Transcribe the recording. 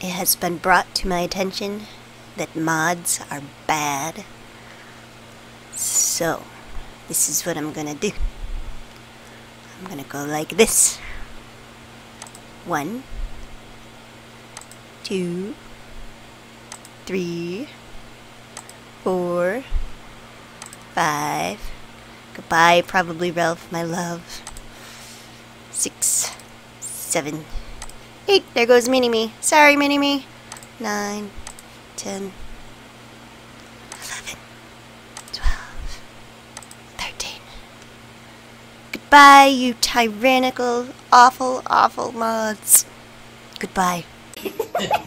it has been brought to my attention that mods are bad. So, this is what I'm gonna do. I'm gonna go like this. One, two, three, four, five. Goodbye, probably Ralph, my love. Six, seven, eight. There goes Mini Me. Sorry, Mini Me. Nine, ten, eleven, twelve, thirteen. Goodbye, you tyrannical, awful, awful mods. Goodbye.